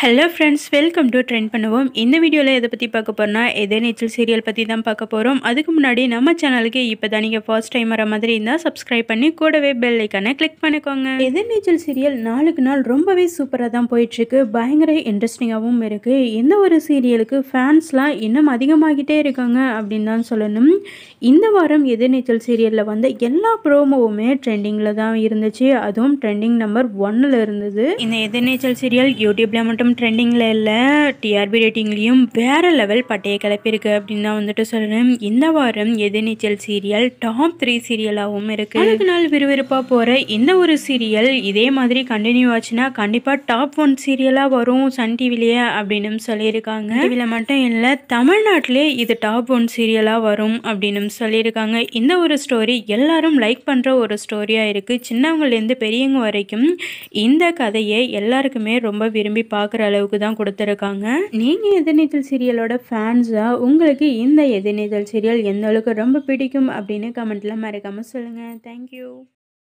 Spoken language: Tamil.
Hello friends welcome to trend பண்ணுவோம் இந்த வீடியோவில் எதை பற்றி பார்க்க போகிறோம்னா எதே நீச்சல் சீரியல் பற்றி தான் பார்க்க போகிறோம் அதுக்கு முன்னாடி நம்ம சேனலுக்கு இப்போ தான் நீங்கள் ஃபர்ஸ்ட் டைம் வர மாதிரி இருந்தால் சப்ஸ்கிரைப் பண்ணி கூடவே பெல் ஐக்கானை கிளிக் பண்ணிக்கோங்க. எதே நீச்சல் சீரியல் நாளுக்கு நாள் ரொம்பவே சூப்பராக தான் போயிட்டுருக்கு பயங்கர இன்ட்ரெஸ்டிங்காகவும் இருக்குது எந்த ஒரு சீரியலுக்கு ஃபேன்ஸ்லாம் இன்னும் அதிகமாகிட்டே இருக்காங்க அப்படின்னு தான் சொல்லணும். இந்த வாரம் எதிர்நீச்சல் சீரியலில் வந்த எல்லா ப்ரோமோவுமே ட்ரெண்டிங்கில் தான் இருந்துச்சு. அதுவும் ட்ரெண்டிங் நம்பர் ஒன்னில் இருந்தது. இந்த எதிர்நீச்சல் சீரியல் யூடியூப்பில் மட்டும் ட்ரெண்டிங்கில் இல்லை. டிஆர்பி ரேட்டிங்லேயும் வேற லெவல் பட்டையை கிளப்பியிருக்கு அப்படின்னு தான் வந்துட்டு சொல்லணும் இந்த வாரம் எதிர்நீச்சல் சீரியல் டாப் த்ரீ சீரியலாகவும் இருக்கு. நாளுக்கு நாள் விறுவிறுப்பாக போகிற இந்த ஒரு சீரியல் இதே மாதிரி கண்டினியூ ஆச்சுன்னா கண்டிப்பாக டாப் ஒன் சீரியலாக வரும் சன் டிவிலேயே அப்படின்னு சொல்லியிருக்காங்க. டிவியில் மட்டும் இல்லை தமிழ்நாட்டிலே இது டாப் ஒன் சீரியலாக வரும் அப்படின்னு சொல்லியிருக்காங்க. இந்த ஒரு ஸ்டோரி எல்லாரும் லைக் பண்ணுற ஒரு ஸ்டோரியாக இருக்குது சின்னவங்கலேருந்து பெரியவங்க வரைக்கும் இந்த கதையை எல்லாருக்குமே ரொம்ப விரும்பி பார்க்குற அளவுக்கு தான் கொடுத்துருக்காங்க. நீங்கள் எதிர்நீச்சல் சீரியலோட ஃபேன்ஸாக உங்களுக்கு இந்த எதிர்நீச்சல் சீரியல் எந்த அளவுக்கு ரொம்ப பிடிக்கும் அப்படின்னு கமெண்ட்டில் மறக்காமல் சொல்லுங்கள் தேங்க்யூ